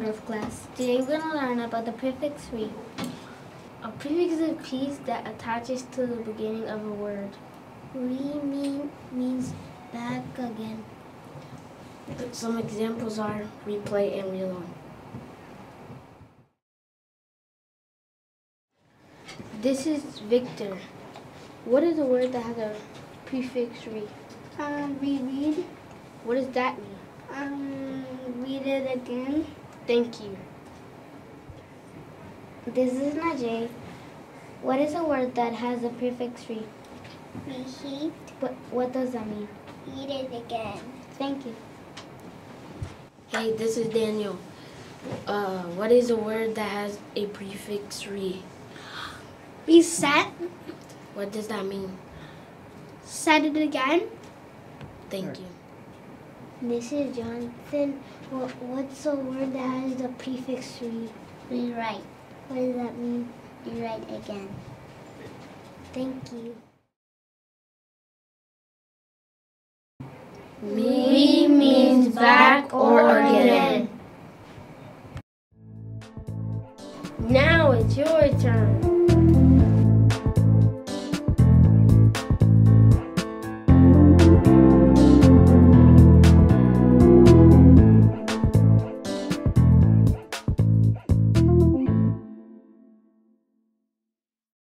learn about the prefix re. A prefix is a piece that attaches to the beginning of a word. Re mean, means back again. Some examples are replay and relearn. This is Victor. What is a word that has a prefix re? Um, reread. What does that mean? Um, read it again. Thank you. This is Najee. What is a word that has a prefix re? Reheat. What, what does that mean? Read it again. Thank you. Hey, this is Daniel. Uh, what is a word that has a prefix re? Reset. What does that mean? Set it again. Thank you. This is Jonathan. What, what's a word that has the prefix re? Rewrite. What does that mean? Rewrite again. Thank you. Me means back or again. Now it's your turn.